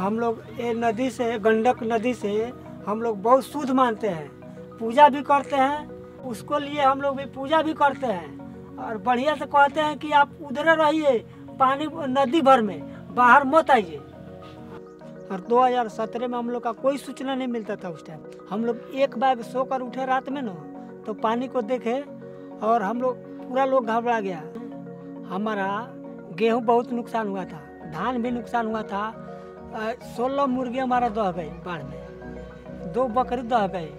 हम लोग ये नदी से, गंडक नदी से हम लोग बहुत शुद्ध मानते हैं। पूजा भी करते हैं, उसको लिए हम लोग भी पूजा भी करते हैं। और बढ़िया से कहते हैं कि आप उधर रहिए पानी नदी भर में, बाहर मत आइए। और 2017 में हम लोग का कोई सूचना नहीं मिलता था उस टाइम हम लोग एक बैग सोकर उठे रात में ना तो पानी को देखे और हम लोग पूरा लोग घबरा गया। हमारा गेहूँ बहुत नुकसान हुआ था, धान भी नुकसान हुआ था सोलह मुर्गी हमारा दह गई बाढ़ में। दो बकरी दह गई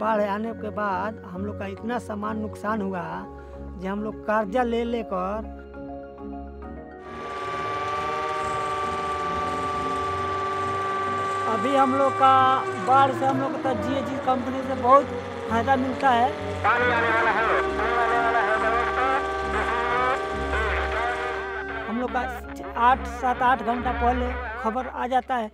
बाढ़ आने के बाद हम लोग का इतना सामान नुकसान हुआ जो हम लोग कर्जा ले लेकर अभी हम लोग का बाढ़ से हम लोग का जी जी कंपनी से बहुत फ़ायदा मिलता है। हम लोग का आठ, सात, आठ घंटा पहले खबर आ जाता है।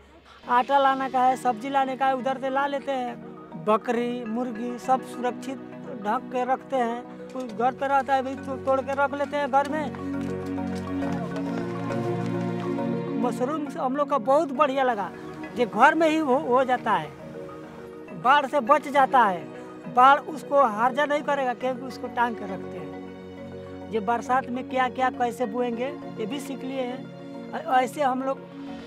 आटा लाने का है सब्ज़ी लाने का है उधर से ला लेते हैं। बकरी मुर्गी सब सुरक्षित ढक के रखते हैं। कोई घर पर रहता है भी तोड़ के रख लेते हैं घर में। मशरूम हम लोग का बहुत बढ़िया लगा। जो घर में ही हो, हो जाता है। बाढ़ से बच जाता है। बाढ़ उसको हार्जा नहीं करेगा क्योंकि उसको टांग के रखते हैं। ये बरसात में क्या क्या कैसे बोएँगे ये भी सीख लिए हैं। ऐसे हम लोग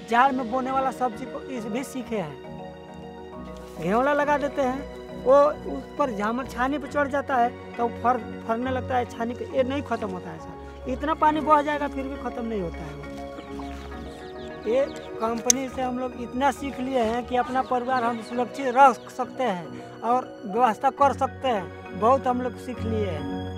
जाड़ में बोने वाला सब्ज़ी को इस भी सीखे हैं। घेवड़ा लगा देते हैं। वो उस पर झामर छानी पर चढ़ जाता है तो फर, फरने लगता है, छानी पे। ये नहीं खत्म होता है सर। इतना पानी बह जाएगा, फिर भी खत्म नहीं होता है ये कंपनी से हम लोग इतना सीख लिए हैं कि अपना परिवार हम सुरक्षित रख सकते हैं और व्यवस्था कर सकते हैं। बहुत हम लोग सीख लिए हैं।